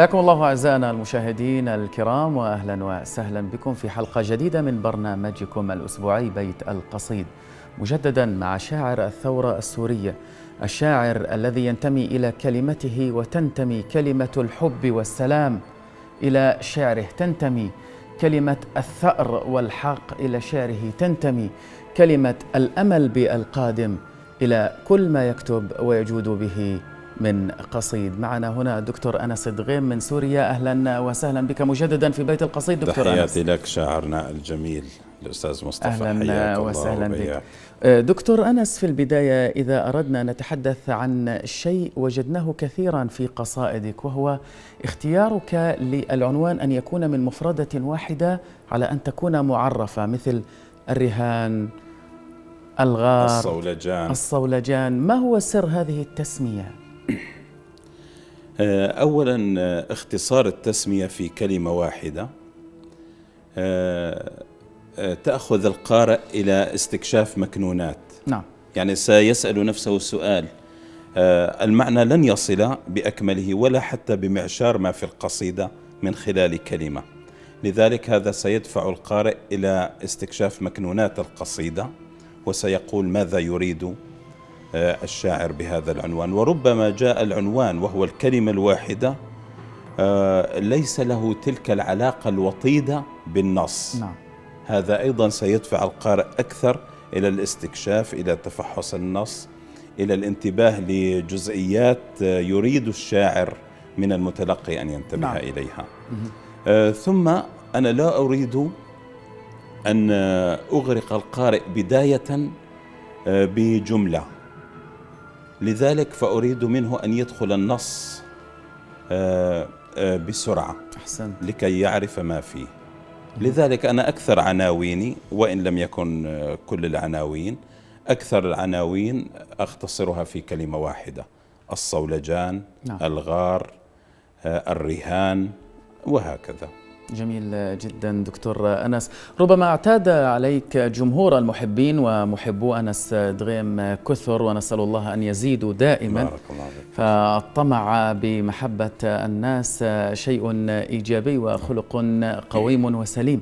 حياكم الله أعزائنا المشاهدين الكرام وأهلا وسهلا بكم في حلقة جديدة من برنامجكم الأسبوعي بيت القصيد مجددا مع شاعر الثورة السورية. الشاعر الذي ينتمي إلى كلمته وتنتمي كلمة الحب والسلام إلى شعره تنتمي كلمة الثأر والحق إلى شعره تنتمي كلمة الأمل بالقادم إلى كل ما يكتب ويجود به من قصيد. معنا هنا دكتور أنس دغيم من سوريا. أهلا وسهلا بك مجددا في بيت القصيد. دكتور تحياتي أنس لك شاعرنا الجميل الأستاذ مصطفى. أهلا وسهلا بك. أه، دكتور أنس في البداية إذا أردنا نتحدث عن شيء وجدناه كثيرا في قصائدك وهو اختيارك للعنوان أن يكون من مفردة واحدة على أن تكون معرفة مثل الرهان الغار الصولجان. الصولجان. ما هو سر هذه التسمية؟ أه، أولا اختصار التسمية في كلمة واحدة. أه، تأخذ القارئ إلى استكشاف مكنونات. نعم. يعني سيسأل نفسه السؤال آه، المعنى لن يصل بأكمله ولا حتى بمعشار ما في القصيدة من خلال كلمة. لذلك هذا سيدفع القارئ إلى استكشاف مكنونات القصيدة وسيقول ماذا يريد؟ آه، الشاعر بهذا العنوان. وربما جاء العنوان وهو الكلمة الواحدة آه، ليس له تلك العلاقة الوطيدة بالنص. نعم. هذا أيضا سيدفع القارئ أكثر إلى الاستكشاف إلى تفحص النص إلى الانتباه لجزئيات يريد الشاعر من المتلقي أن ينتبه نعم. إليها. آه ثم أنا لا أريد أن أغرق القارئ بداية آه بجملة. لذلك فأريد منه أن يدخل النص آه آه بسرعة أحسن. لكي يعرف ما فيه لذلك أنا أكثر عناويني وإن لم يكن كل العناوين أكثر العناوين أختصرها في كلمة واحدة الصولجان نعم. الغار الرهان وهكذا جميل جدا دكتور أنس. ربما اعتاد عليك جمهور المحبين ومحبو أنس دغيم كثر ونسأل الله أن يزيدوا دائما. بارك الله فالطمع بمحبة الناس شيء إيجابي وخلق قويم وسليم.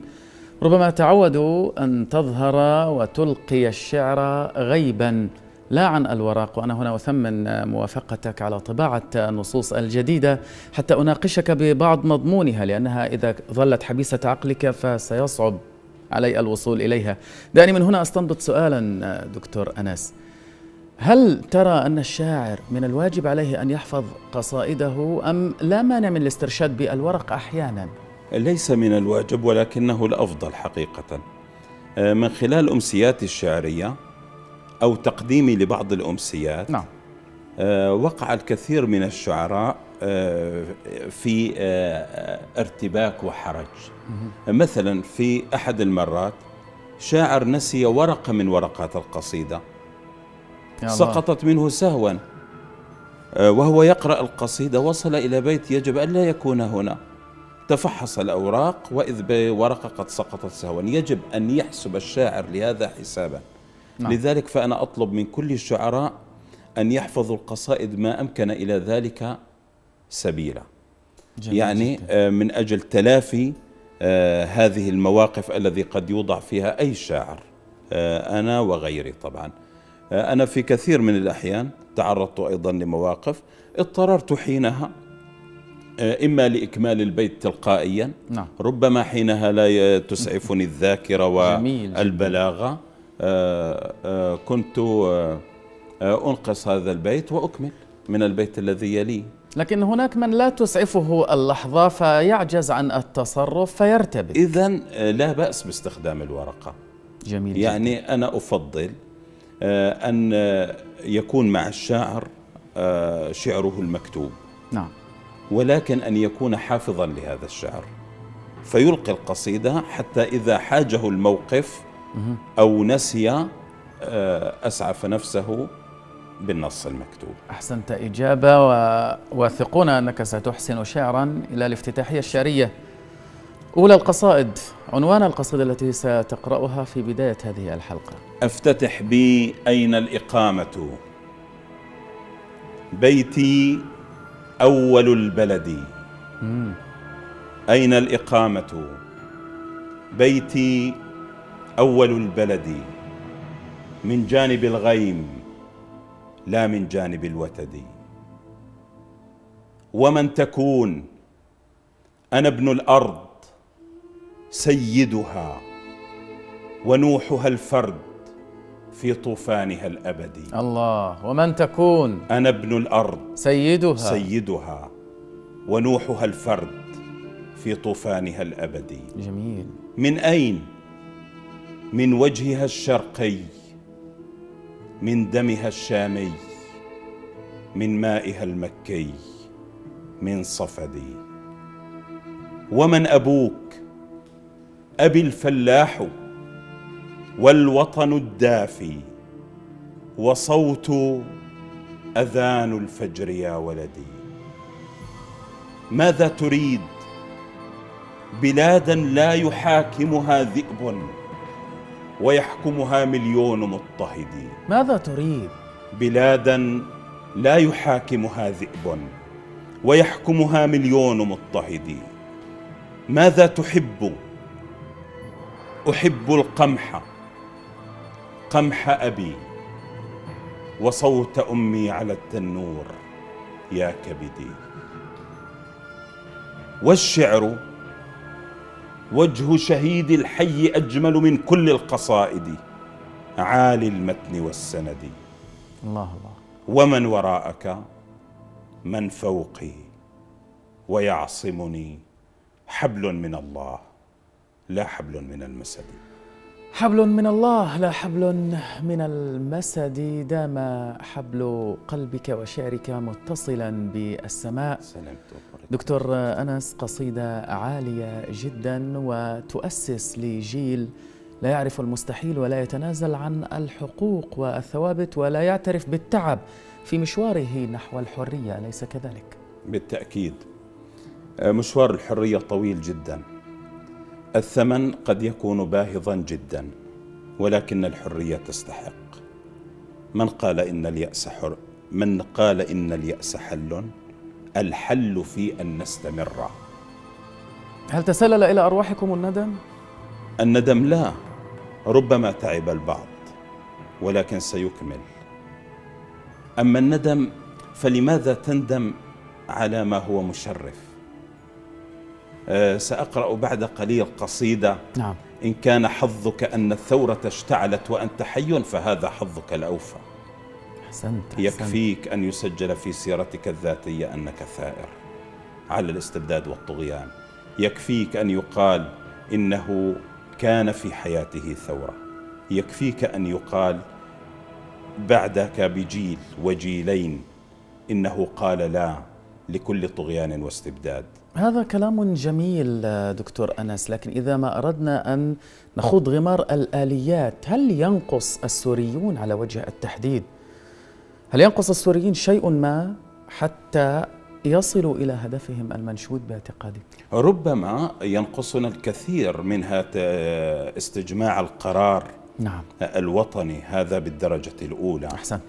ربما تعودوا أن تظهر وتلقي الشعر غيبا. لا عن الورق وأنا هنا أثمن موافقتك على طباعة النصوص الجديدة حتى أناقشك ببعض مضمونها لأنها إذا ظلت حبيسة عقلك فسيصعب علي الوصول إليها. دعني من هنا أستنبط سؤالا دكتور أنس. هل ترى أن الشاعر من الواجب عليه أن يحفظ قصائده أم لا مانع من الاسترشاد بالورق أحيانا؟ ليس من الواجب ولكنه الأفضل حقيقة. من خلال أمسياتي الشعرية أو تقديمي لبعض الأمسيات. نعم. آه وقع الكثير من الشعراء آه في آه ارتباك وحرج. مثلا في أحد المرات شاعر نسي ورقة من ورقات القصيدة. سقطت منه سهوا. وهو يقرأ القصيدة وصل إلى بيت يجب أن لا يكون هنا. تفحص الأوراق وإذ بورقة قد سقطت سهوا. يجب أن يحسب الشاعر لهذا حسابا. نعم. لذلك فأنا أطلب من كل الشعراء أن يحفظوا القصائد ما أمكن إلى ذلك سبيلا يعني جدا. آه، من أجل تلافي آه، هذه المواقف الذي قد يوضع فيها أي شاعر آه، أنا وغيري طبعا أنا في كثير من الأحيان تعرضت أيضا لمواقف اضطررت حينها إما لإكمال البيت تلقائيا نعم. ربما حينها لا تسعفني الذاكرة والبلاغة كنت آه، أنقص هذا البيت وأكمل من البيت الذي يليه لكن هناك من لا تسعفه اللحظة فيعجز عن التصرف فيرتبك. إذا لا بأس باستخدام الورقة. جميل يعني جدا. أنا أفضل أن يكون مع الشاعر شعره المكتوب. نعم. ولكن أن يكون حافظا لهذا الشعر. فيلقي القصيدة حتى إذا حاجة الموقف أو نسي آه، أسعف نفسه بالنص المكتوب. أحسنت إجابة وواثقون أنك ستحسن شعرا إلى الافتتاحية الشعرية. أولى القصائد عنوان القصيدة التي ستقرأها في بداية هذه الحلقة. أفتتح بي أين الإقامة؟ بيتي أول البلد. أين الإقامة؟ بيتي أول البلد من جانب الغيم لا من جانب الوتد. ومن تكون أنا ابن الأرض سيدها ونوحها الفرد في طوفانها الأبدي الله ومن تكون أنا ابن الأرض سيدها سيدها ونوحها الفرد في طوفانها الأبدي جميل. من أين؟ من وجهها الشرقي من دمها الشامي من مائها المكي من صفدي. ومن أبوك؟ أبي الفلاح والوطن الدافي وصوت أذان الفجر يا ولدي. ماذا تريد؟ بلادا لا يحاكمها ذئب. ويحكمها مليون مضطهد ماذا تريد؟ بلادا لا يحاكمها ذئب ويحكمها مليون مضطهد ماذا تحب؟ أحب القمح قمح أبي وصوت أمي على التنور يا كبدي. والشعر وجه شهيد الحي أجمل من كل القصائد عالي المتن والسند. الله الله. ومن وراءك؟ من فوقي. ويعصمني حبل من الله لا حبل من المسد. حبل من الله لا حبل من المسد. دام حبل قلبك وشعرك متصلا بالسماء. دكتور أنس قصيدة عالية جدا وتؤسس لجيل لا يعرف المستحيل ولا يتنازل عن الحقوق والثوابت ولا يعترف بالتعب في مشواره نحو الحرية أليس كذلك؟ بالتأكيد. مشوار الحرية طويل جدا. الثمن قد يكون باهظا جدا ولكن الحرية تستحق. من قال إن اليأس حر من قال إن اليأس حل؟ الحل في أن نستمر. هل تسلل إلى أرواحكم الندم؟ الندم لا ربما تعب البعض ولكن سيكمل. أما الندم فلماذا تندم على ما هو مشرف؟ سأقرأ بعد قليل قصيدة. نعم. إن كان حظك أن الثورة اشتعلت وأنت حي فهذا حظك الأوفى. أحسنت, أحسنت. يكفيك أن يسجل في سيرتك الذاتية أنك ثائر على الاستبداد والطغيان. يكفيك أن يقال إنه كان في حياته ثورة. يكفيك أن يقال بعدك بجيل وجيلين إنه قال لا لكل طغيان واستبداد. هذا كلام جميل دكتور أنس لكن إذا ما أردنا أن نخوض غمار الآليات هل ينقص السوريون على وجه التحديد؟ هل ينقص السوريين شيء ما حتى يصلوا إلى هدفهم المنشود باعتقادك ربما ينقصنا الكثير من استجماع القرار نعم. الوطني هذا بالدرجة الأولى. أحسنت.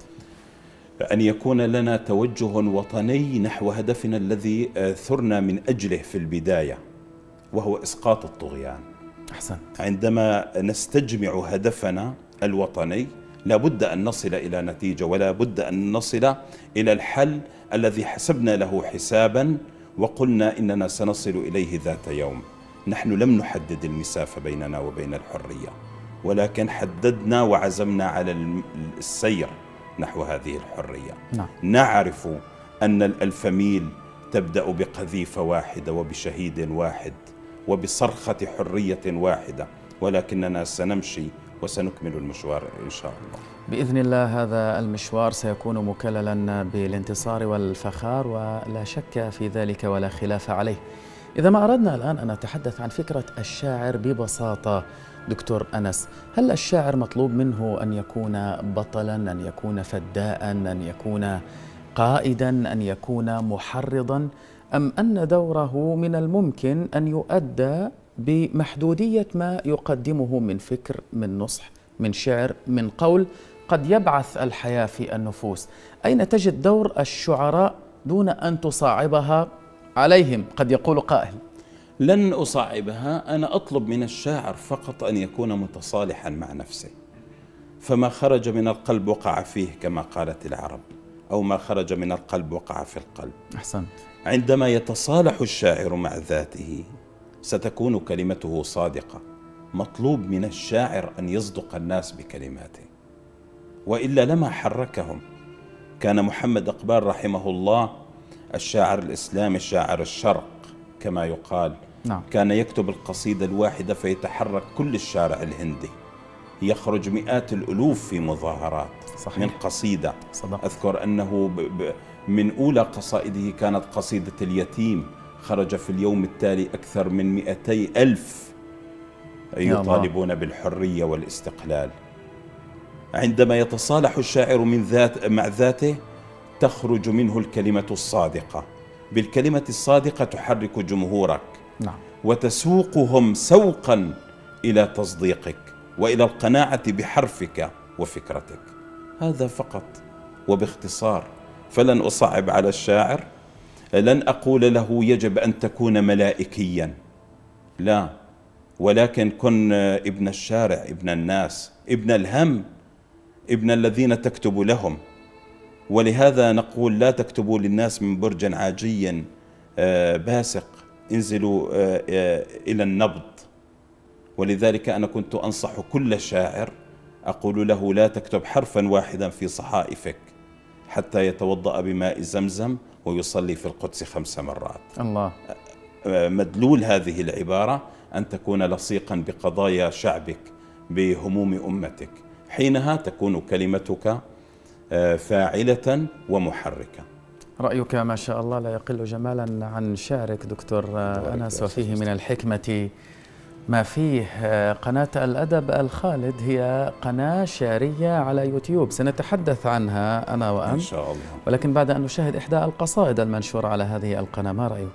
أن يكون لنا توجه وطني نحو هدفنا الذي ثرنا من أجله في البداية وهو إسقاط الطغيان. أحسنت. عندما نستجمع هدفنا الوطني لابد أن نصل إلى نتيجة ولا بد أن نصل إلى الحل الذي حسبنا له حسابا وقلنا إننا سنصل إليه ذات يوم. نحن لم نحدد المسافة بيننا وبين الحرية ولكن حددنا وعزمنا على السير. نحو هذه الحرية. نعم. نعرف أن الألف ميل تبدأ بقذيفة واحدة وبشهيد واحد وبصرخة حرية واحدة ولكننا سنمشي وسنكمل المشوار إن شاء الله. بإذن الله هذا المشوار سيكون مكللا بالانتصار والفخار ولا شك في ذلك ولا خلاف عليه. إذا ما أردنا الآن أن نتحدث عن فكرة الشاعر ببساطة دكتور أنس هل الشاعر مطلوب منه أن يكون بطلا أن يكون فداء أن يكون قائدا أن يكون محرضا أم أن دوره من الممكن أن يؤدى بمحدودية ما يقدمه من فكر من نصح من شعر من قول؟ قد يبعث الحياة في النفوس. أين تجد دور الشعراء دون أن تصعبها عليهم؟ قد يقول قائل. لن أصعبها أنا أطلب من الشاعر فقط أن يكون متصالحا مع نفسه. فما خرج من القلب وقع فيه كما قالت العرب أو ما خرج من القلب وقع في القلب. أحسنت. عندما يتصالح الشاعر مع ذاته ستكون كلمته صادقة. مطلوب من الشاعر أن يصدق الناس بكلماته. وإلا لما حركهم كان محمد أقبال رحمه الله الشاعر الإسلامي الشاعر الشرق كما يقال. نعم. كان يكتب القصيدة الواحدة فيتحرك كل الشارع الهندي. يخرج مئات الألوف في مظاهرات صحيح. من قصيدة. صدق. أذكر أنه ب ب من أولى قصائده كانت قصيدة اليتيم. خرج في اليوم التالي أكثر من مئتي ألف الله. يطالبون بالحرية والاستقلال. عندما يتصالح الشاعر من ذات مع ذاته تخرج منه الكلمة الصادقة. بالكلمة الصادقة تحرك جمهورك. نعم. وتسوقهم سوقا إلى تصديقك وإلى القناعة بحرفك وفكرتك. هذا فقط وباختصار فلن أصعب على الشاعر. لن أقول له يجب أن تكون ملائكيا. لا ولكن كن ابن الشارع ابن الناس ابن الهم ابن الذين تكتب لهم. ولهذا نقول لا تكتبوا للناس من برج عاجي آه، باسق. انزلوا آه، آه، إلى النبض. ولذلك أنا كنت أنصح كل شاعر أقول له لا تكتب حرفا واحدا في صحائفك حتى يتوضأ بماء زمزم ويصلي في القدس خمس مرات. الله. مدلول هذه العبارة أن تكون لصيقا بقضايا شعبك بهموم أمتك. حينها تكون كلمتك آه، فاعلة ومحركة. رأيك ما شاء الله لا يقل جمالا عن شعرك دكتور أنس وفيه من الحكمة ما فيه. قناة الأدب الخالد هي قناة شعرية على يوتيوب. سنتحدث عنها أنا إن وأنت شاء الله. ولكن بعد أن نشاهد إحدى القصائد المنشورة على هذه القناة ما رأيك؟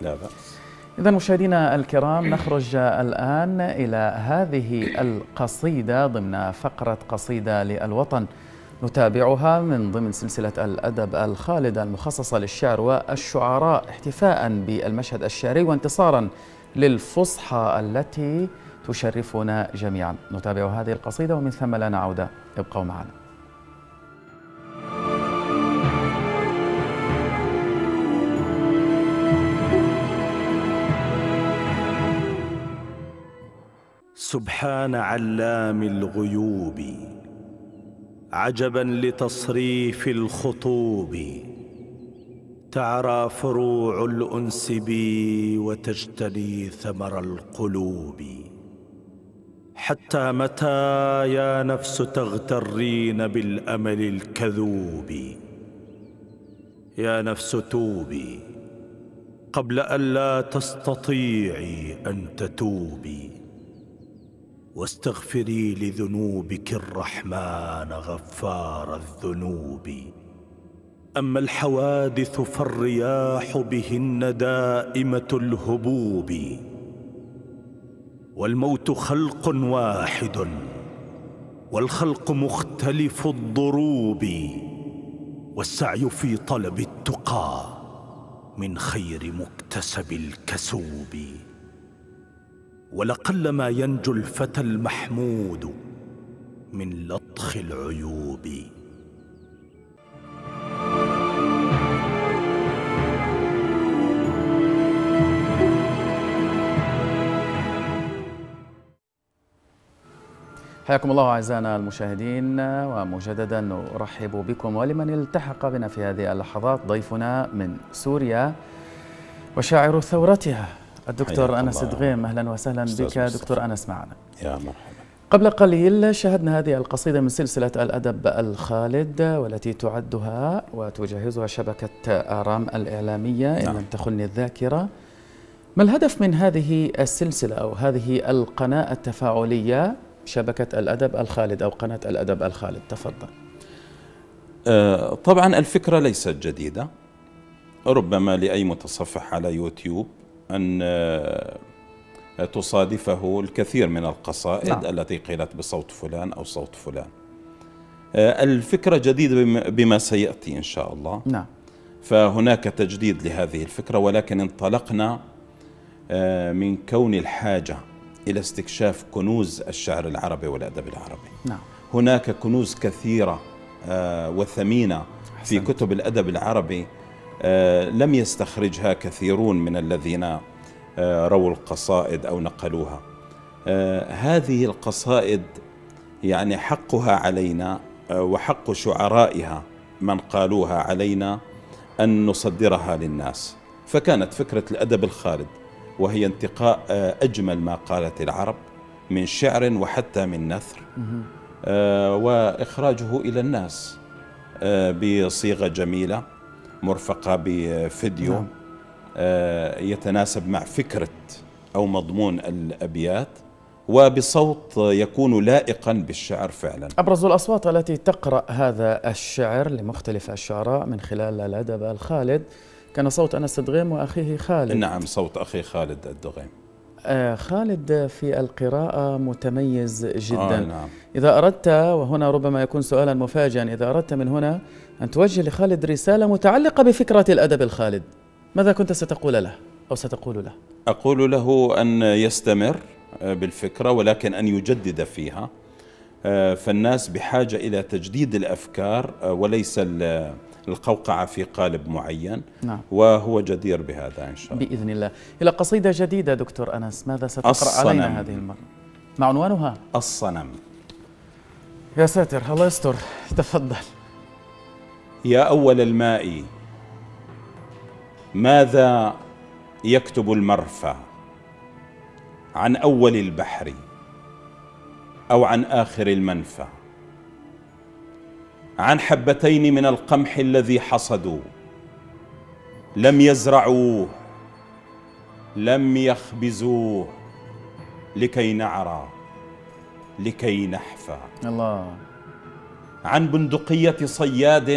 لا بأس. إذا مشاهدينا الكرام نخرج الآن إلى هذه القصيدة ضمن فقرة قصيدة للوطن. نتابعها من ضمن سلسلة الأدب الخالدة المخصصة للشعر والشعراء احتفاء بالمشهد الشعري وانتصارا للفصحى التي تشرفنا جميعا. نتابع هذه القصيدة ومن ثم لا نعود. ابقوا معنا. سبحان علام الغيوب. عجبا لتصريف الخطوب. تعرى فروع الأنس بي وتجتلي ثمر القلوب. حتى متى يا نفس تغترين بالأمل الكذوب؟ يا نفس توبي قبل أن لا تستطيعي أن تتوبي. واستغفري لذنوبك الرحمن غفار الذنوب. أما الحوادث فالرياح بهن دائمة الهبوب. والموت خلق واحد والخلق مختلف الضروب. والسعي في طلب التقى من خير مكتسب الكسوب. ولقلما ينجو الفتى المحمود من لطخ العيوب. حياكم الله أعزائنا المشاهدين ومجددا نرحب بكم ولمن التحق بنا في هذه اللحظات ضيفنا من سوريا وشاعر ثورتها. الدكتور أنس. دغيم أهلا وسهلا بك. دكتور أنس معنا يا مرحبا قبل قليل شاهدنا هذه القصيدة من سلسلة الأدب الخالد والتي تعدها وتجهزها شبكة آرام الإعلامية إن نعم. لم تخني الذاكرة ما الهدف من هذه السلسلة أو هذه القناة التفاعلية شبكة الأدب الخالد أو قناة الأدب الخالد تفضل آه، طبعا الفكرة ليست جديدة ربما لأي متصفح على يوتيوب أن آه، تصادفه الكثير من القصائد نعم. نعم. التي قيلت بصوت فلان أو صوت فلان آه، الفكرة جديدة بما- سيأتي إن شاء الله نعم فهناك تجديد لهذه الفكرة ولكن انطلقنا آه، من كون الحاجة إلى استكشاف كنوز الشعر العربي والأدب العربي نعم هناك كنوز كثيرة وثمينة في. كتب الأدب العربي لم يستخرجها كثيرون من الذين آه، رووا القصائد أو نقلوها. آه، هذه القصائد يعني حقها علينا آه، وحق شعرائها من قالوها علينا أن نصدرها للناس. فكانت فكرة الأدب الخالد وهي انتقاء آه، أجمل ما قالت العرب من شعر وحتى من نثر. آه، وإخراجه إلى الناس آه، بصيغة جميلة. مرفقة بفيديو نعم. آه، يتناسب مع فكرة أو مضمون الأبيات وبصوت يكون لائقا بالشعر فعلا. أبرز الأصوات التي تقرأ هذا الشعر لمختلف الشعراء من خلال الأدب الخالد. كان صوت أنس الدغيم وأخيه خالد. نعم صوت أخي خالد الدغيم. آه خالد في القراءة متميز جدا. آه نعم. إذا أردت وهنا ربما يكون سؤالا مفاجئا إذا أردت من هنا أن توجه لخالد رسالة متعلقة بفكرة الأدب الخالد. ماذا كنت ستقول له أو ستقول له؟ أقول له أن يستمر بالفكرة ولكن أن يجدد فيها. آه، فالناس بحاجة إلى تجديد الأفكار آه، وليس ال- القوقعة في قالب معين. نعم. وهو جدير بهذا إن شاء الله. بإذن الله. إلى قصيدة جديدة دكتور أنس ماذا ستقرأ الصنم. علينا هذه المرة؟ مع عنوانها؟ الصنم. يا ساتر الله يستر. تفضل. يا أول الماء ماذا يكتب المرفى عن أول البحر أو عن آخر المنفى عن حبتين من القمح الذي حصدوا لم يزرعوه لم يخبزوه لكي نعرى لكي نحفى. الله. عن بندقية صياد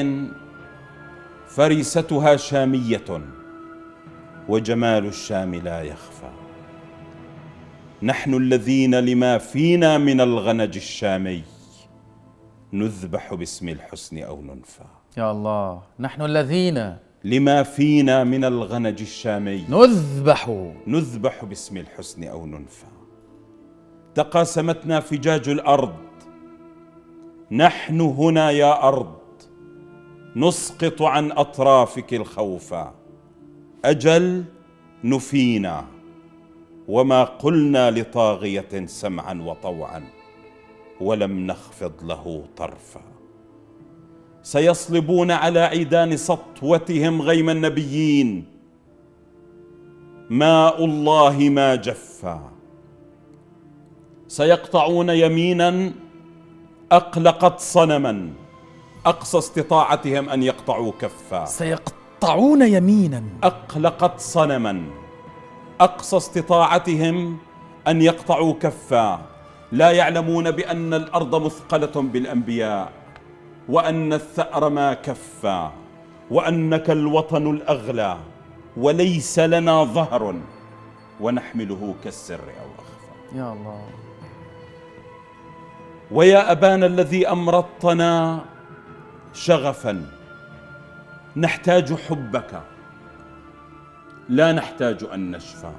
فريستها شامية وجمال الشام لا يخفى. نحن الذين لما فينا من الغنج الشامي نذبح باسم الحسن أو ننفى. يا الله نحن الذين لما فينا من الغنج الشامي نذبح. نذبح باسم الحسن أو ننفى. تقاسمتنا فجاج الأرض نحن هنا يا أرض نسقط عن أطرافك الخوفا أجل نفينا وما قلنا لطاغية سمعا وطوعا ولم نخفض له طرفا. سيصلبون على عيدان سطوتهم غيم النبيين. ماء الله ما جفا. سيقطعون يمينا أقلقت صنما أقصى استطاعتهم أن يقطعوا كفا. سيقطعون يمينا. أقلقت صنما أقصى استطاعتهم أن يقطعوا كفا. لا يعلمون بأن الأرض مثقلة بالأنبياء وأن الثأر ما كفا وأنك الوطن الأغلى وليس لنا ظهر ونحمله كالسر أو أخفى. يا الله. ويا أبانا الذي أمرضتنا شغفا نحتاج حبك لا نحتاج أن نشفى.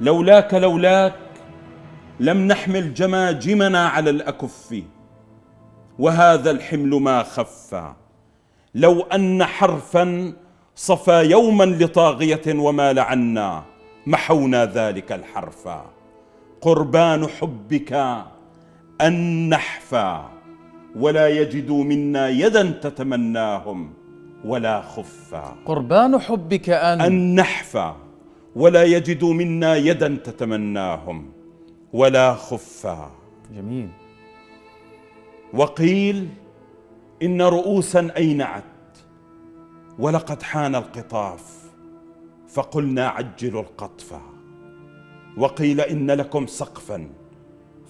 لولاك لولاك لم نحمل جماجمنا على الأكف وهذا الحمل ما خفى لو أن حرفا صفى يوما لطاغية وما لعنا محونا ذلك الحرف. قربان حبك أن نحفى ولا يجدوا منا يدا تتمناهم ولا خفا. قربان حبك أن, أن نحفى ولا يجدوا منا يدا تتمناهم ولا خفا. جميل. وقيل إن رؤوسا أينعت ولقد حان القطاف فقلنا عجلوا القطف وقيل إن لكم سقفا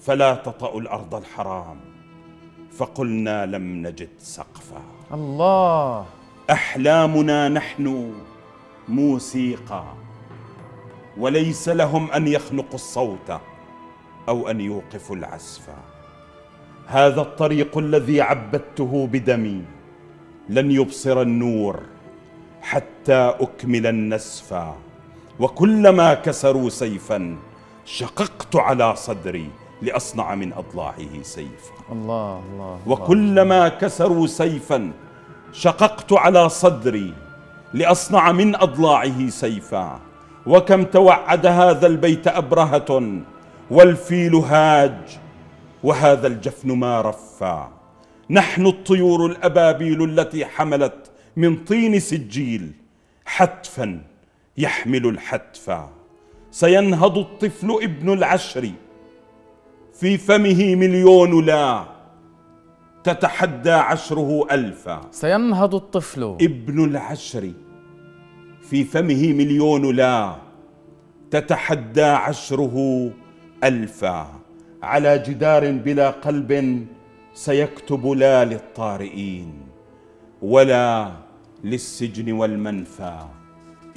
فلا تطأوا الأرض الحرام. فقلنا لم نجد سقفا. الله. أحلامنا نحن موسيقى. وليس لهم أن يخنقوا الصوت أو أن يوقفوا العزف. هذا الطريق الذي عبدته بدمي لن يبصر النور حتى أكمل النسف. وكلما كسروا سيفا شققت على صدري لأصنع من أضلاعه سيفا. الله الله وكلما كسروا سيفا شققت على صدري لأصنع من أضلاعه سيفا. وكم توعد هذا البيت أبرهة والفيل هاج وهذا الجفن ما رفا. نحن الطيور الأبابيل التي حملت من طين سجيل حتفا يحمل الحتفا. سينهض الطفل ابن العشر في فمه مليون لا تتحدى عشره ألفا سينهض الطفل. ابن العشر في فمه مليون لا تتحدى عشره ألفا على جدار بلا قلب سيكتب لا للطارئين ولا للسجن والمنفى.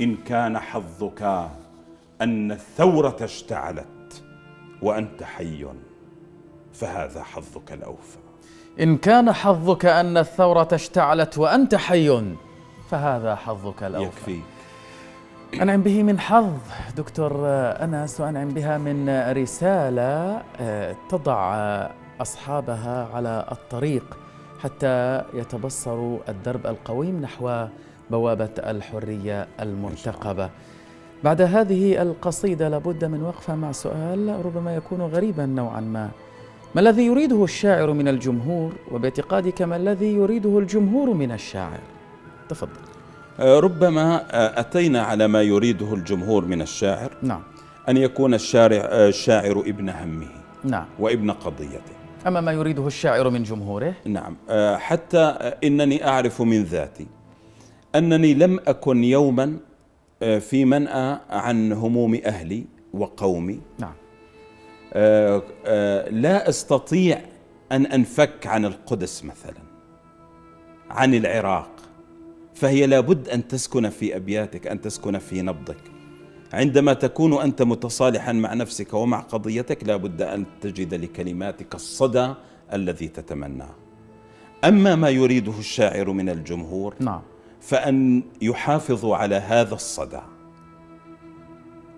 إن كان حظك أن الثورة اشتعلت وأنت حي. فهذا حظك الأوفى. إن كان حظك أن الثورة اشتعلت وأنت حي فهذا حظك الأوفى. يكفيك أنعم به من حظ دكتور أنس وأنعم بها من رسالة آه، تضع أصحابها على الطريق حتى يتبصروا الدرب القويم نحو بوابة الحرية المرتقبة. بعد هذه القصيدة لابد من وقفة مع سؤال ربما يكون غريبا نوعا ما. ما الذي يريده الشاعر من الجمهور وباعتقادك ما الذي يريده الجمهور من الشاعر؟ تفضل. آه، ربما آه، أتينا على ما يريده الجمهور من الشاعر. نعم. أن يكون الشارع آه، الشاعر ابن همه. نعم. وابن قضيته. أما ما يريده الشاعر من جمهوره؟ نعم. آه، حتى آه، إنني أعرف من ذاتي أنني لم أكن يوما آه، في منأى عن هموم أهلي وقومي. نعم. آه، آه، لا أستطيع أن أنفك عن القدس مثلا عن العراق. فهي لابد أن تسكن في أبياتك أن تسكن في نبضك. عندما تكون أنت متصالحا مع نفسك ومع قضيتك لابد أن تجد لكلماتك الصدى الذي تتمناه. أما ما يريده الشاعر من الجمهور نعم. فأن يحافظوا على هذا الصدى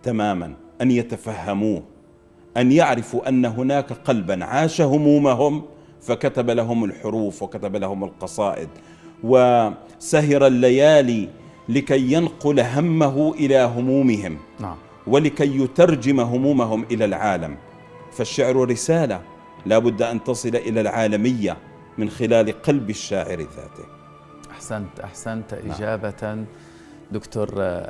تماما أن يتفهموه. أن يعرفوا أن هناك قلبا عاش همومهم فكتب لهم الحروف وكتب لهم القصائد. وسهر الليالي لكي ينقل همه إلى همومهم. نعم. ولكي يترجم همومهم إلى العالم. فالشعر رسالة لا بد أن تصل إلى العالمية من خلال قلب الشاعر ذاته. أحسنت أحسنت إجابة دكتور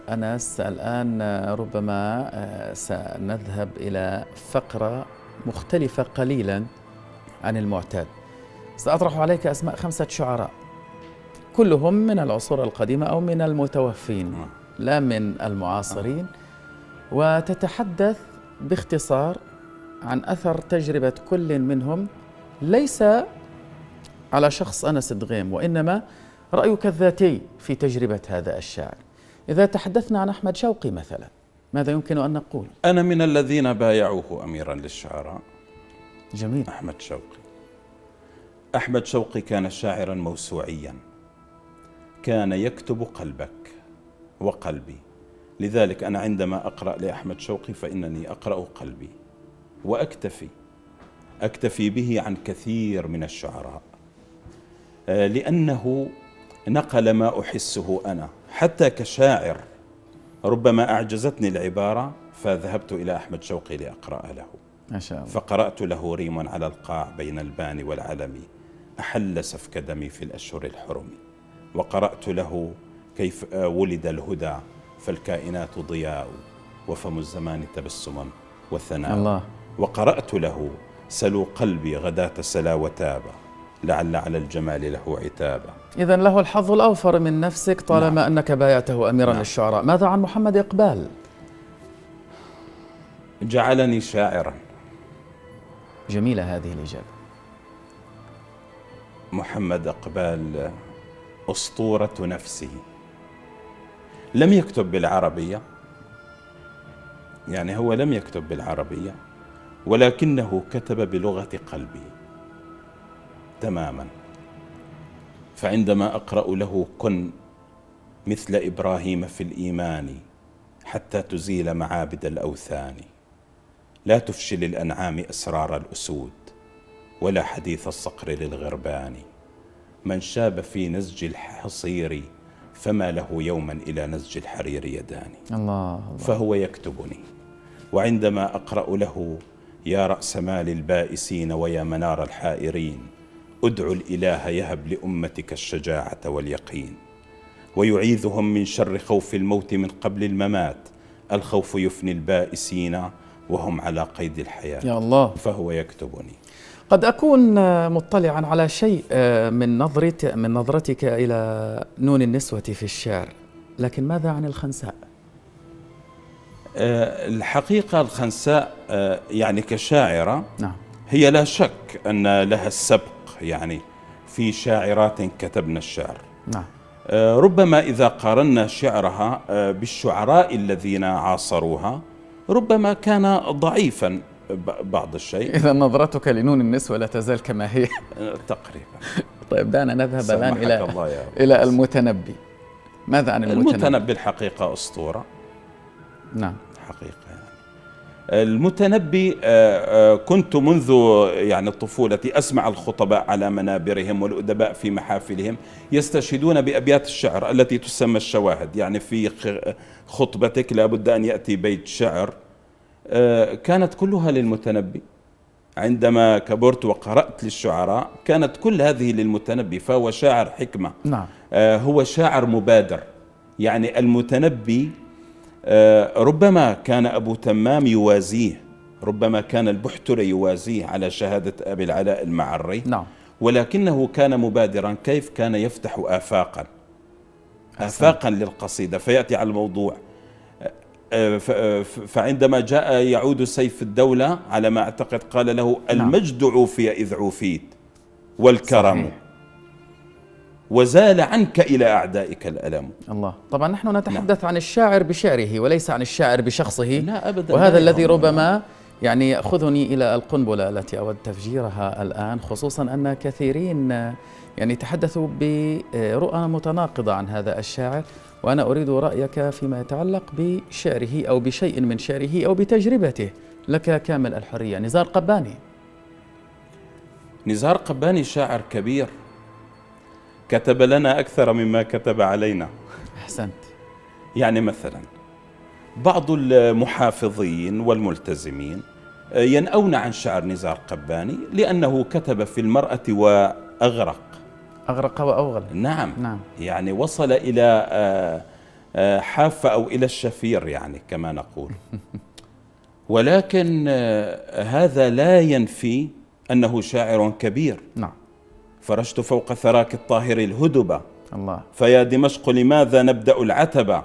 أنس الآن ربما سنذهب إلى فقرة مختلفة قليلا عن المعتاد. سأطرح عليك أسماء خمسة شعراء كلهم من العصور القديمة أو من المتوفين لا من المعاصرين. وتتحدث باختصار عن أثر تجربة كل منهم. ليس على شخص أنس دغيم وإنما رأيك الذاتي في تجربة هذا الشاعر. إذا تحدثنا عن أحمد شوقي مثلا ماذا يمكن أن نقول؟ أنا من الذين بايعوه أميرا للشعراء. جميل. أحمد شوقي. أحمد شوقي كان شاعرا موسوعيا. كان يكتب قلبك وقلبي. لذلك أنا عندما أقرأ لأحمد شوقي فإنني أقرأ قلبي وأكتفي أكتفي به عن كثير من الشعراء. آه، لأنه نقل ما أحسه أنا. حتى كشاعر ربما أعجزتني العبارة فذهبت إلى أحمد شوقي لأقرأ له. ما شاء الله. فقرأت له ريما على القاع بين البان والعلم أحل سفك دمي في الأشهر الحرم. وقرأت له كيف ولد الهدى فالكائنات ضياء وفم الزمان تبسم وثناء. الله. وقرأت له سلوا قلبي غداة سلا وتابا لعل على الجمال له عتابا. إذا له الحظ الأوفر من نفسك طالما نعم. أنك بايعته أميرا نعم. للشعراء ماذا عن محمد إقبال؟ جعلني شاعرا. جميلة هذه الإجابة. محمد إقبال أسطورة نفسه. لم يكتب بالعربية. يعني هو لم يكتب بالعربية ولكنه كتب بلغة قلبه تماما. فعندما أقرأ له كن مثل إبراهيم في الإيمان حتى تزيل معابد الأوثان. لا تفشي للانعام أسرار الأسود ولا حديث الصقر للغربان. من شاب في نسج الحصير فما له يوما إلى نسج الحرير يدان. الله, الله. فهو يكتبني. وعندما أقرأ له يا رأس مال البائسين ويا منار الحائرين أدعو الإله يهب لأمتك الشجاعة واليقين ويعيذهم من شر خوف الموت من قبل الممات. الخوف يفني البائسين وهم على قيد الحياة. يا الله. فهو يكتبني. قد أكون مطلعا على شيء من نظرت من نظرتك إلى نون النسوة في الشعر لكن ماذا عن الخنساء؟ آه، الحقيقة الخنساء آه، يعني كشاعرة نعم. هي لا شك أن لها السبق يعني في شاعرات كتبن الشعر. نعم. آه، ربما إذا قارنا شعرها بالشعراء الذين عاصروها ربما كان ضعيفا بعض الشيء. إذا نظرتك لنون النسوة لا تزال كما هي. تقريبا. طيب دعنا نذهب الآن إلى إلى المتنبي. ماذا عن المتنبي؟ المتنبي الحقيقة أسطورة. نعم. حقيقة. المتنبي آه، آه، كنت منذ يعني الطفولة أسمع الخطباء على منابرهم والأدباء في محافلهم يستشهدون بأبيات الشعر التي تسمى الشواهد. يعني في خطبتك لابد أن يأتي بيت شعر. آه، كانت كلها للمتنبي. عندما كبرت وقرأت للشعراء كانت كل هذه للمتنبي فهو شاعر حكمة. نعم. هو شاعر مبادر. يعني المتنبي ربما كان أبو تمام يوازيه ربما كان البحتري يوازيه على شهادة أبي العلاء المعري. نعم. ولكنه كان مبادرا كيف كان يفتح آفاقا. آفاقا للقصيدة فيأتي على الموضوع. آه، آه، فعندما جاء يعود سيف الدولة على ما أعتقد قال له نعم. المجد عوفي إذ عوفيت والكرم. صحيح. وزال عنك إلى أعدائك الألم. الله. طبعا نحن نتحدث نعم. عن الشاعر بشعره وليس عن الشاعر بشخصه. لا أبدا وهذا الذي ربما يعني يأخذني إلى القنبلة التي أود تفجيرها الآن خصوصا أن كثيرين يعني تحدثوا برؤى متناقضة عن هذا الشاعر وأنا أريد رأيك فيما يتعلق بشعره أو بشيء من شعره أو بتجربته لك كامل الحرية. نزار قباني. نزار قباني شاعر كبير. كتب لنا أكثر مما كتب علينا. أحسنت. يعني مثلا بعض المحافظين والملتزمين آه، ينأون عن شعر نزار قباني لأنه كتب في المرأة وأغرق. أغرق وأوغل. نعم. نعم. يعني وصل إلى آه، آه، حافة أو إلى الشفير يعني كما نقول. ولكن هذا لا ينفي أنه شاعر كبير. نعم. فرشت فوق ثراك الطاهر الهدبة الله. فيا دمشق لماذا نبدأ العتبة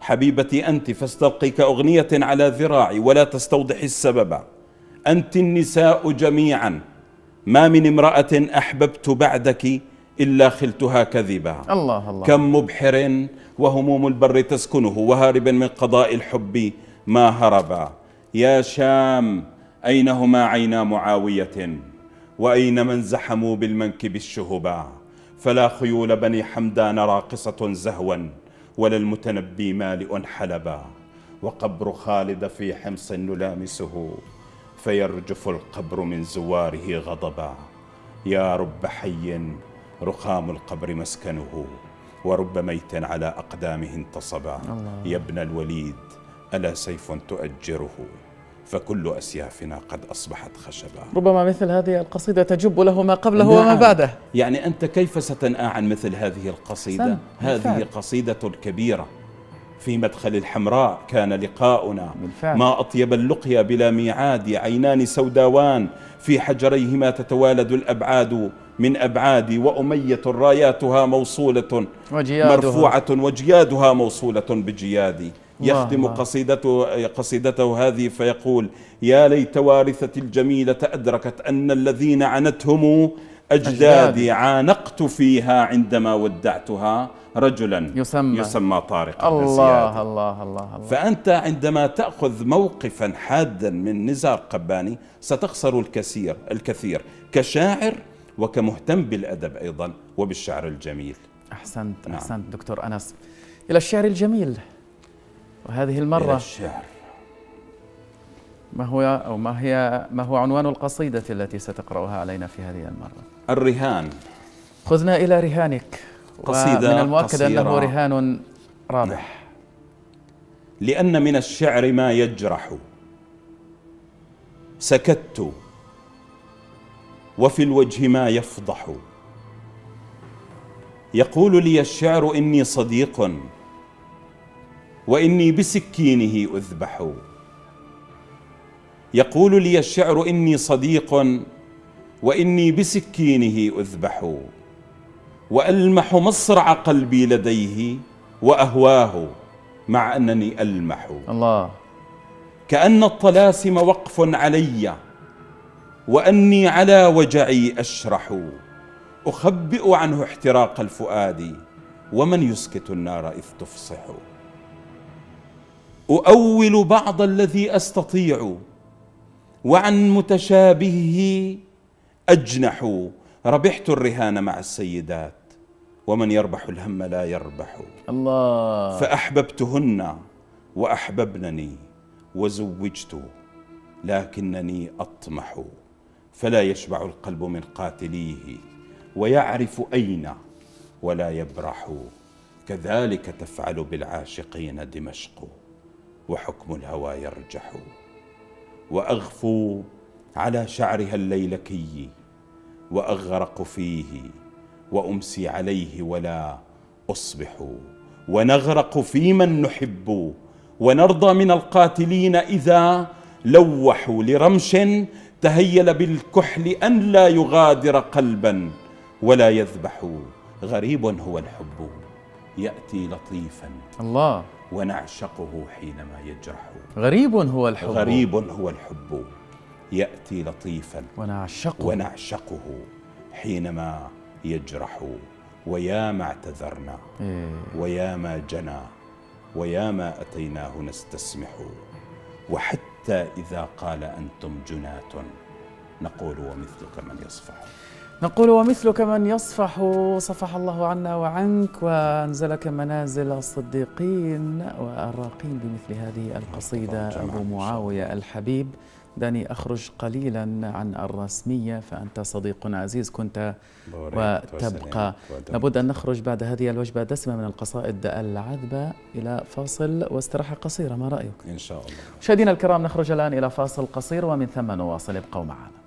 حبيبتي أنت فاستلقي كأغنية على ذراعي ولا تستوضح السبب. أنت النساء جميعا. ما من امرأة أحببت بعدك إلا خلتها كذبا. الله الله. كم مبحر وهموم البر تسكنه وهارب من قضاء الحب ما هربا. يا شام أينهما عينا معاوية؟ وأين من زحموا بالمنكب الشهبا فلا خيول بني حمدان راقصة زهوا ولا المتنبي مالئ حلبا. وقبر خالد في حمص نلامسه فيرجف القبر من زواره غضبا. يا رب حي رخام القبر مسكنه ورب ميت على أقدامه انتصبا. يا ابن الوليد ألا سيف تؤجره؟ فكل أسيافنا قد أصبحت خشبا ربما مثل هذه القصيدة تجب له ما قبله نعم. وما بعده. يعني أنت كيف ستنأى عن مثل هذه القصيدة؟ هذه بالفعل. قصيدة كبيرة. في مدخل الحمراء كان لقاؤنا. بالفعل. ما أطيب اللقيا بلا ميعاد عينان سوداوان. في حجريهما تتوالد الأبعاد من أبعادي وأمية راياتها موصولة. وجيادها. مرفوعة وجيادها موصولة بجيادي. يختم قصيدته قصيدته هذه فيقول يا ليت وارثتي الجميلة أدركت أن الذين عنتهم أجدادي عانقت فيها عندما ودعتها رجلا. يسمى, يسمى طارق الله, الله الله الله. فأنت عندما تأخذ موقفا حادا من نزار قباني ستخسر الكثير الكثير كشاعر وكمهتم بالأدب أيضا وبالشعر الجميل. أحسنت نعم. أحسنت دكتور أنس. إلى الشعر الجميل. وهذه إلى المرة الشعر. ما هو أو ما هي ما هو عنوان القصيدة التي ستقرأها علينا في هذه المرة؟ الرهان. خذنا إلى رهانك. قصيدة ومن المؤكد قصيرة. أنه رهان رابح. لأن من الشعر ما يجرح. سكت. وفي الوجه ما يفضح. يقول لي الشعر إني صديق. وإني بسكينه أذبح. يقول لي الشعر إني صديق وإني بسكينه أذبح. وألمح مصرع قلبي لديه وأهواه مع أنني ألمح. الله. كأن الطلاسم وقف علي وأني على وجعي أشرح. أخبئ عنه احتراق الفؤاد ومن يسكت النار إذ تفصح. أؤول بعض الذي أستطيع وعن متشابهه أجنح. ربحت الرهان مع السيدات ومن يربح الهم لا يربح. الله. فأحببتهن وأحببنني وزوجت لكنني أطمح. فلا يشبع القلب من قاتليه ويعرف أين ولا يبرح. كذلك تفعل بالعاشقين دمشق. وحكم الهوى يرجح. وأغفو على شعرها الليلكي وأغرق فيه وأمسي عليه ولا أصبح. ونغرق في من نحب ونرضى من القاتلين إذا لوحوا لرمش تهيل بالكحل أن لا يغادر قلبا ولا يذبح. غريب هو الحب يأتي لطيفا. الله. ونعشقه حينما يجرح. غريب هو الحب. غريب هو الحب. يأتي لطيفا. ونعشقه. ونعشقه حينما يجرح. ويا ما اعتذرنا. إيه. ويا ما جنى ويا ما أتيناه نستسمح. وحتى إذا قال أنتم جناة نقول ومثلك من يصفح. نقول ومثلك من يصفح صفح الله عنا وعنك وأنزلك منازل الصديقين والراقين بمثل هذه القصيدة أبو. معاوية الحبيب. دعني أخرج قليلا عن الرسمية فأنت صديق عزيز كنت وتبقى. لابد أن نخرج بعد هذه الوجبة دسمة من القصائد العذبة إلى فاصل واستراحة قصيرة. ما رأيك؟ إن شاء الله. مشاهدينا الكرام نخرج الآن إلى فاصل قصير ومن ثم نواصل. ابقوا معنا.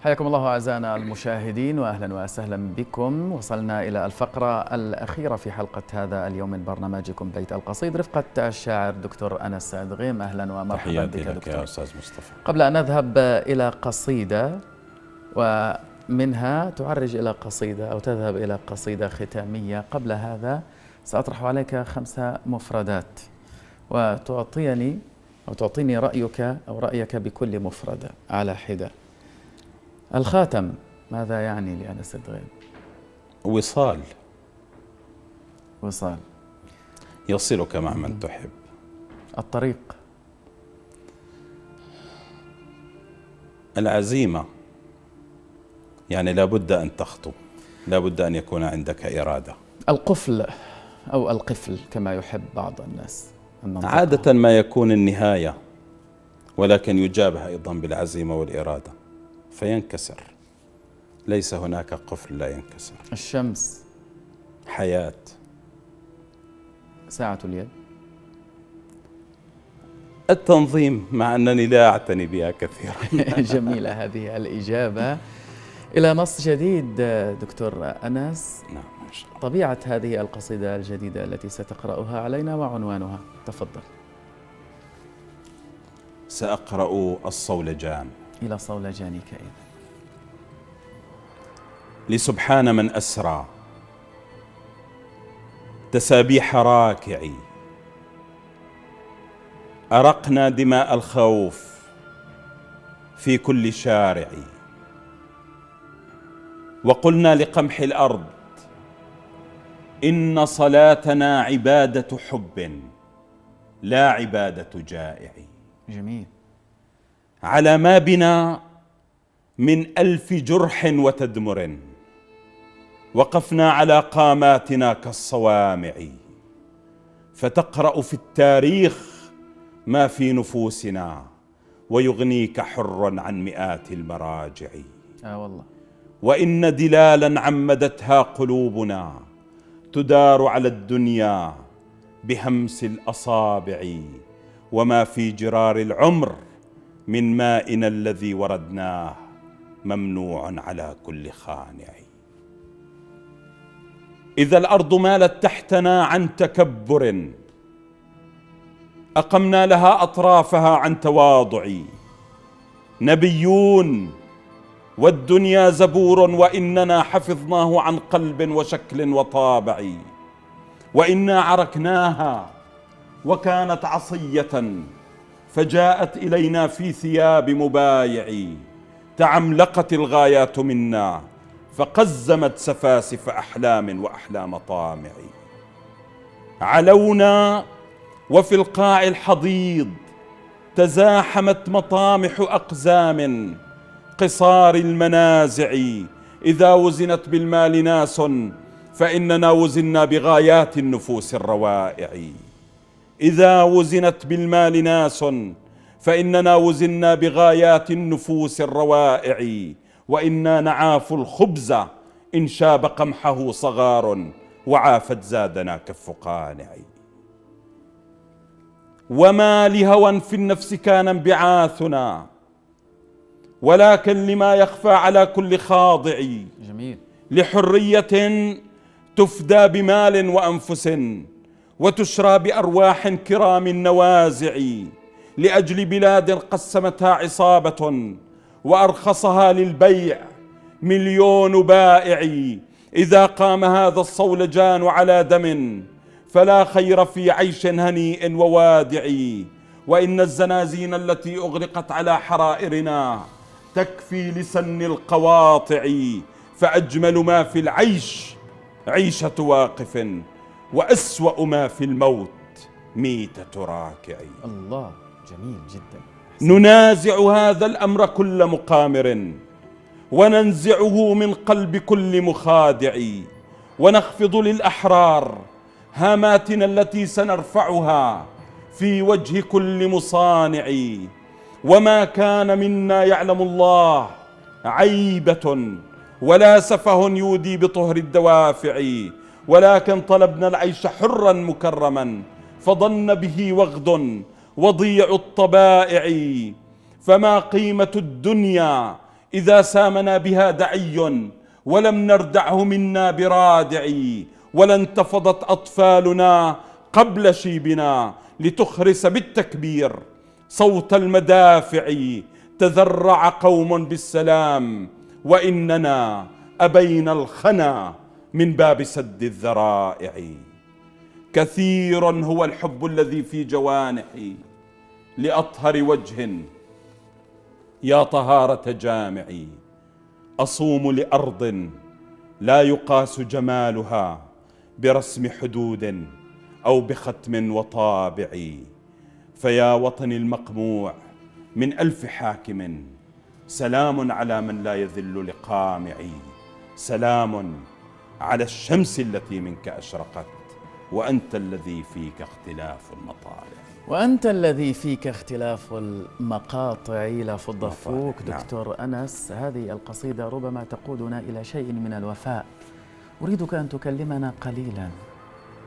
حياكم الله أعزائنا المشاهدين وأهلا وسهلا بكم. وصلنا إلى الفقرة الأخيرة في حلقة هذا اليوم من برنامجكم بيت القصيد. رفقة الشاعر دكتور أنس دغيم أهلا ومرحبا بك لك يا دكتور. أستاذ مصطفى. قبل أن نذهب إلى قصيدة ومنها تعرج إلى قصيدة أو تذهب إلى قصيدة ختامية قبل هذا سأطرح عليك خمس مفردات وتعطيني أو تعطيني رأيك أو رأيك بكل مفردة على حدة. الخاتم ماذا يعني لأنس الدغيم وصال. وصال. يصلك مع من تحب. الطريق. العزيمة. يعني لابد أن تخطو. لابد أن يكون عندك إرادة. القفل أو القفل كما يحب بعض الناس. عادة ما يكون النهاية ولكن يجابه أيضا بالعزيمة والإرادة. فينكسر. ليس هناك قفل لا ينكسر. الشمس. حياة. ساعة اليد. التنظيم مع أنني لا أعتني بها كثيرا. جميلة هذه الإجابة. إلى نص جديد دكتور أنس. نعم شاء الله. طبيعة هذه القصيدة الجديدة التي ستقرأها علينا وعنوانها. تفضل. سأقرأ الصولجان. إلى صولجانك إذا لسبحان من أسرى. تسابيح راكعي. أرقنا دماء الخوف في كل شارع. وقلنا لقمح الأرض إن صلاتنا عبادة حب لا عبادة جائع. جميل. على ما بنا من ألف جرح وتدمر. وقفنا على قاماتنا كالصوامع. فتقرأ في التاريخ ما في نفوسنا ويغنيك حر عن مئات المراجع. آه والله. وإن دلالا عمدتها قلوبنا تدار على الدنيا بهمس الأصابع. وما في جرار العمر من مائنا الذي وردناه ممنوع على كل خانع. إذا الأرض مالت تحتنا عن تكبر أقمنا لها أطرافها عن تواضع. نبيون والدنيا زبور وإننا حفظناه عن قلب وشكل وطابع. وإنا عركناها وكانت عصية. فجاءت إلينا في ثياب مبايع تعملقت الغايات منا فقزمت سفاسف أحلام وأحلام طامع. علونا وفي القاع الحضيض تزاحمت مطامح أقزام قصار المنازع إذا وزنت بالمال ناس فإننا وزنا بغايات النفوس الروائع. إذا وزنت بالمال ناس فإننا وزنا بغايات النفوس الروائع وإنا نعاف الخبز إن شاب قمحه صغار وعافت زادنا كف قانع وما لهوى في النفس كان انبعاثنا ولكن لما يخفى على كل خاضع. جميل. لحرية تفدى بمال وأنفس. وتشرى بأرواح كرام النوازع لأجل بلاد قسمتها عصابة وأرخصها للبيع مليون بائع. إذا قام هذا الصولجان على دم فلا خير في عيش هنيء ووادع. وإن الزنازين التي أغرقت على حرائرنا تكفي لسن القواطع فأجمل ما في العيش عيشة واقف. وأسوأ ما في الموت ميتة راكع الله جميل جدا. ننازع هذا الأمر كل مقامر. وننزعه من قلب كل مخادع. ونخفض للأحرار هاماتنا التي سنرفعها في وجه كل مصانع. وما كان منا يعلم الله عيبة ولا سفه يودي بطهر الدوافع. ولكن طلبنا العيش حرا مكرما فضن به وغد وضيع الطبائع. فما قيمة الدنيا إذا سامنا بها دعي ولم نردعه منا برادع. ولا انتفضت أطفالنا قبل شيبنا لتخرس بالتكبير. صوت المدافع تذرع قوم بالسلام وإننا أبينا الخنا. من باب سد الذرائع. كثير هو الحب الذي في جوانحي لأطهر وجه. يا طهارة جامعي أصوم لأرض لا يقاس جمالها برسم حدود أو بختم وطابع. فيا وطني المقموع من ألف حاكم سلام على من لا يذل لقامعي. سلام على الشمس التي منك أشرقت وأنت الذي فيك اختلاف المطالع وأنت الذي فيك اختلاف المقاطع لا فض نعم. دكتور أنس هذه القصيدة ربما تقودنا إلى شيء من الوفاء. أريدك أن تكلمنا قليلا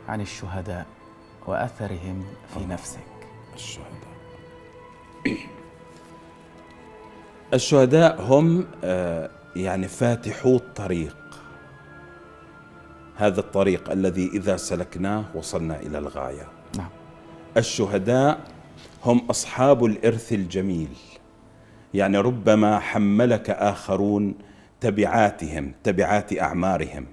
عن الشهداء وأثرهم في نفسك. الشهداء. الشهداء هم آه، يعني فاتحو الطريق. هذا الطريق الذي إذا سلكناه وصلنا إلى الغاية. نعم. الشهداء هم أصحاب الإرث الجميل. يعني ربما حملك آخرون تبعاتهم تبعات أعمارهم.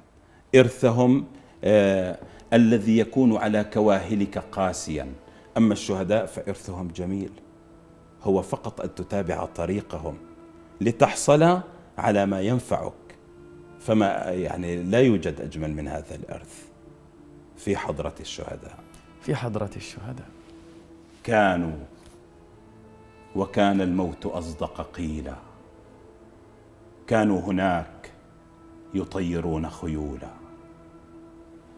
إرثهم آه الذي يكون على كواهلك قاسيا. أما الشهداء فإرثهم جميل. هو فقط أن تتابع طريقهم لتحصل على ما ينفعك. فما يعني لا يوجد أجمل من هذا الإرث في حضرة الشهداء. في حضرة الشهداء. كانوا وكان الموت أصدق قيلا. كانوا هناك يطيرون خيولا.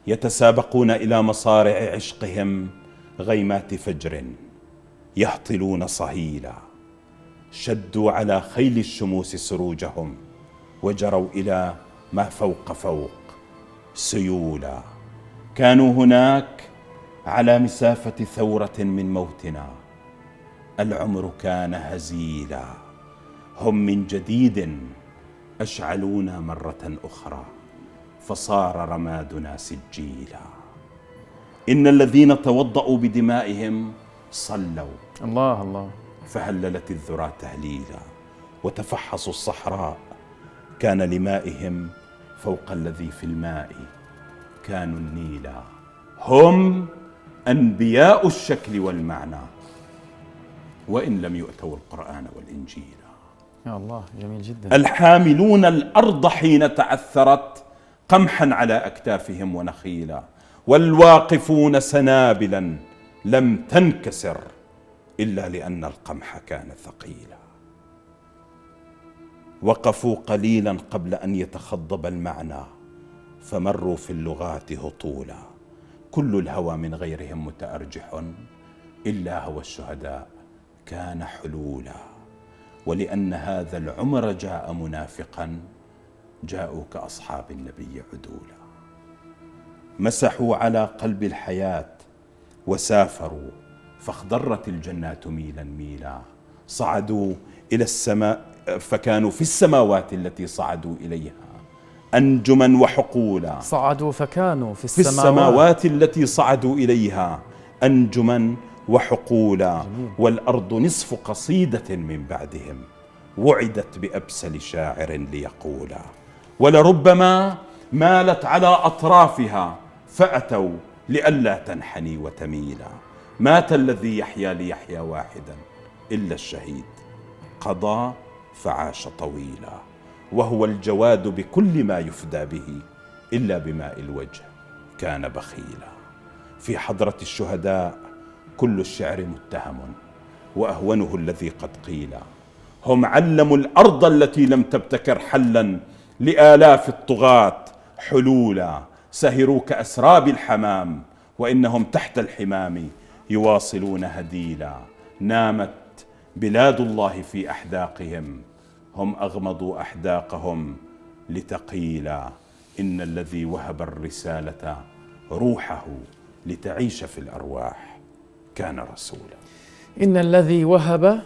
يتسابقون إلى مصارع عشقهم غيمات فجر يهطلون صهيلا. شدوا على خيل الشموس سروجهم وجروا إلى ما فوق فوق سيولا. كانوا هناك على مسافة ثورة من موتنا. العمر كان هزيلا. هم من جديد أشعلونا مرة أخرى. فصار رمادنا سجيلا. إن الذين توضأوا بدمائهم صلوا. الله الله. فهللت الذرى تهليلا. وتفحصوا الصحراء. كان لمائهم فوق الذي في الماء كانوا النيلا هم أنبياء الشكل والمعنى وإن لم يؤتوا القرآن والإنجيل. يا الله جميل جدا. الحاملون الأرض حين تعثرت قمحا على أكتافهم ونخيلا والواقفون سنابلا لم تنكسر إلا لأن القمح كان ثقيلا. وقفوا قليلا قبل أن يتخضب المعنى فمروا في اللغات هطولا. كل الهوى من غيرهم متأرجح إلا هوى الشهداء كان حلولا. ولأن هذا العمر جاء منافقا جاءوا كاصحاب النبي عدولا. مسحوا على قلب الحياة وسافروا فاخضرت الجنات ميلا ميلا. صعدوا إلى السماء فكانوا في السماوات التي صعدوا إليها أنجما وحقولا. صعدوا فكانوا في في السماوات, السماوات التي صعدوا إليها أنجما وحقولا. والأرض نصف قصيدة من بعدهم وعدت بأبسل شاعر ليقولا. ولربما مالت على أطرافها فأتوا لئلا تنحني وتميلا. مات الذي يحيا ليحيا واحدا إلا الشهيد. قضى فعاش طويلا وهو الجواد بكل ما يفدى به إلا بماء الوجه كان بخيلا. في حضرة الشهداء كل الشعر متهم وأهونه الذي قد قيل هم علموا الأرض التي لم تبتكر حلا لآلاف الطغاة حلولا. سهروا كأسراب الحمام وإنهم تحت الحمام يواصلون هديلا. نامت بلاد الله في احداقهم هم أغمضوا أحداقهم لتقيلا إن الذي وهب الرسالة روحه لتعيش في الأرواح كان رسولا. إن الذي وهب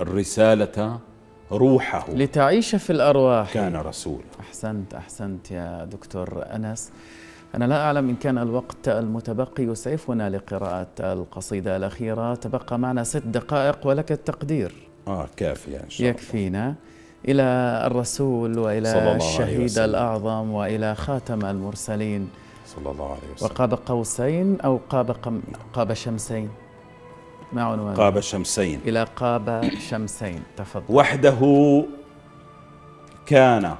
الرسالة روحه لتعيش في الأرواح. كان رسولا. أحسنت أحسنت يا دكتور أنس. أنا لا أعلم إن كان الوقت المتبقي يسعفنا لقراءة القصيدة الأخيرة. تبقى معنا ست دقائق ولك التقدير. آه كافيه إن شاء يكفينا. إلى الرسول وإلى الشهيد. الأعظم وإلى خاتم المرسلين. صلى الله عليه وسلم. وقاب قوسين أو قاب قم قاب شمسين؟ ما عنوان قاب شمسين. إلى قاب شمسين. تفضل. وحده كان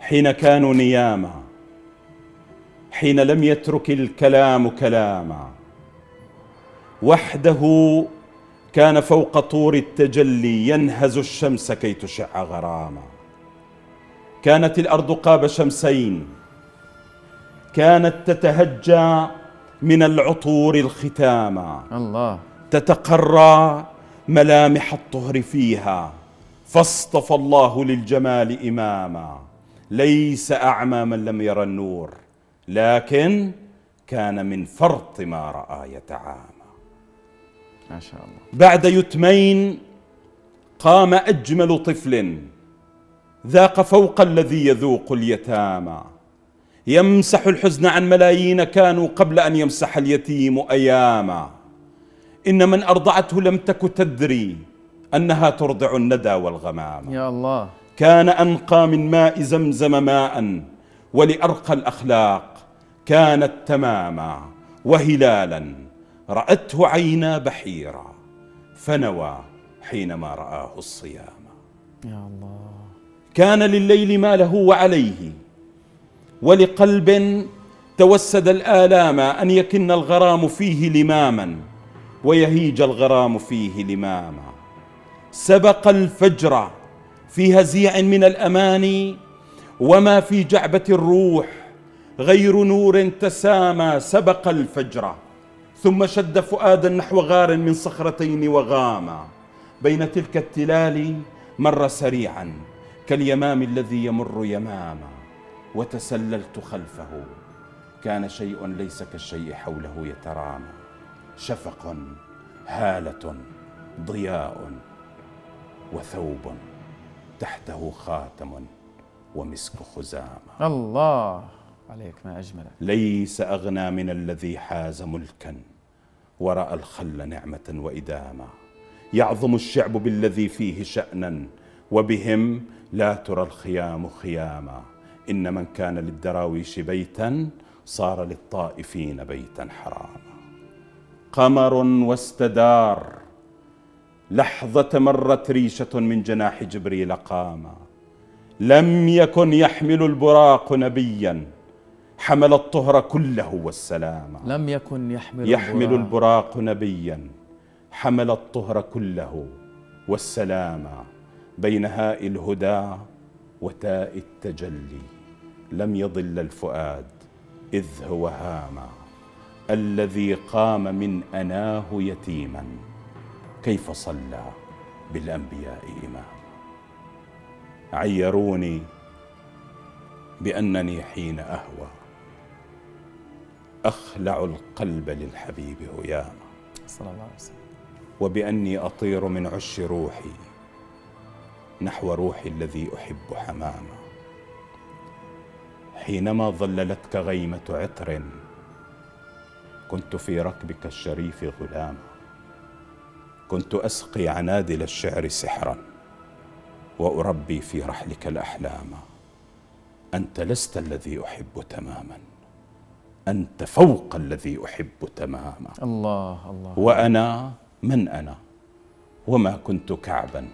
حين كانوا نياما حين لم يترك الكلام كلاما وحده كان فوق طور التجلي ينهز الشمس كي تشع غراما. كانت الأرض قاب شمسين. كانت تتهجى من العطور الختاما. الله. تتقرى ملامح الطهر فيها. فاصطفى الله للجمال إماما. ليس أعمى من لم ير النور. لكن كان من فرط ما رأى يتعامى. ما شاء الله. بعد يتمين قام أجمل طفل ذاق فوق الذي يذوق اليتامى. يمسح الحزن عن ملايين كانوا قبل أن يمسح اليتيم أياما. إن من أرضعته لم تك تدري أنها ترضع الندى والغمام يا الله. كان أنقى من ماء زمزم ماء ولأرقى الأخلاق كانت تماما وهلالا. رأته عينا بحيرا فنوى حينما رآه الصيام. يا الله. كان لليل ما له وعليه ولقلب توسد الآلام أن يكن الغرام فيه لماما ويهيج الغرام فيه لماما. سبق الفجر في هزيع من الأماني وما في جعبة الروح غير نور تسامى. سبق الفجر ثم شد فؤادا نحو غار من صخرتين وغاما بين تلك التلال مر سريعا كاليمام الذي يمر يماما وتسللت خلفه. كان شيء ليس كالشيء حوله يترامى شفق هالة ضياء وثوب تحته خاتم ومسك خزامة الله عليك ما أجمله ليس أغنى من الذي حاز ملكا. ورأى الخل نعمة وإداما يعظم الشعب بالذي فيه شأنا وبهم لا ترى الخيام خياما. إن من كان للدراويش بيتا صار للطائفين بيتا حراما. قمر واستدار لحظة مرت ريشة من جناح جبريل قاما. لم يكن يحمل البراق نبيا حمل الطهر كله والسلام. لم يكن يحمل يحمل البراق. البراق نبيا. حمل الطهر كله والسلام بين هاء الهدى وتاء التجلي. لم يضل الفؤاد إذ هو هاما الذي قام من أناه يتيما. كيف صلى بالأنبياء إماما. عيروني بأنني حين أهوى. أخلع القلب للحبيب هياما صلى الله عليه وسلم. وبأني أطير من عش روحي نحو روحي الذي أحب حماما. حينما ظللتك غيمة عطر كنت في ركبك الشريف غلاما. كنت أسقي عنادل الشعر سحرا وأربي في رحلك الأحلام. أنت لست الذي أحب تماما. أنت فوق الذي أحب تماما. الله الله. وأنا من أنا؟ وما كنت كعبا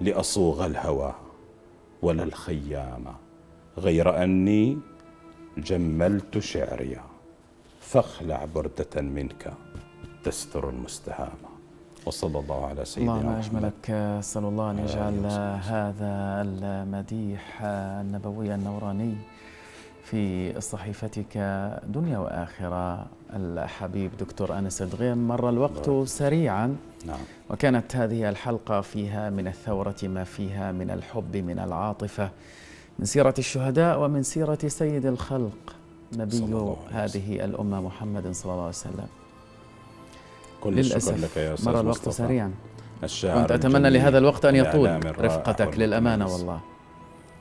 لأصوغ الهوى ولا الخيام غير أني جملت شعري. فاخلع بردة منك تستر المستهامة وصلى الله على سيدنا اللهم محمد. أجملك أسأل الله أن يجعل. هذا المديح النبوي النوراني في صحيفتك دنيا وآخرة. الحبيب دكتور أنس دغيم مر الوقت سريعا. نعم. وكانت هذه الحلقة فيها من الثورة ما فيها من الحب من العاطفة من سيرة الشهداء ومن سيرة سيد الخلق نبي هذه الأمة محمد صلى الله عليه وسلم. كل للأسف لك يا مر الوقت مصطفى. سريعا. كنت أتمنى لهذا الوقت أن يطول. رفقتك للأمانة. والله.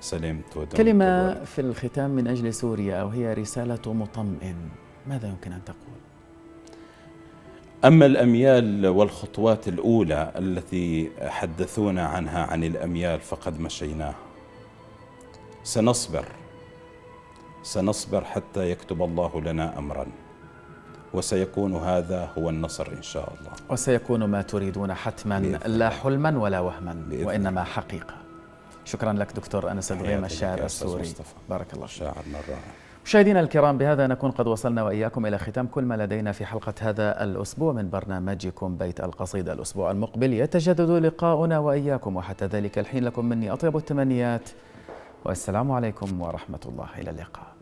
سلمت ودمت كلمة. في الختام من أجل سوريا أو هي رسالة مطمئن ماذا يمكن أن تقول؟ أما الأميال والخطوات الأولى التي حدثونا عنها عن الأميال فقد مشيناها سنصبر سنصبر حتى يكتب الله لنا أمرا وسيكون هذا هو النصر إن شاء الله وسيكون ما تريدون حتما لا. حلما ولا وهما وإنما حقيقة شكرا لك دكتور أنس لك الشاعر السوري. مصطفى. بارك الله فيك. شاعرنا الرائع مشاهدينا الكرام بهذا نكون قد وصلنا وإياكم إلى ختام كل ما لدينا في حلقة هذا الأسبوع من برنامجكم بيت القصيدة الأسبوع المقبل يتجدد لقاؤنا وإياكم وحتى ذلك الحين لكم مني أطيب التمنيات. والسلام عليكم ورحمة الله. إلى اللقاء.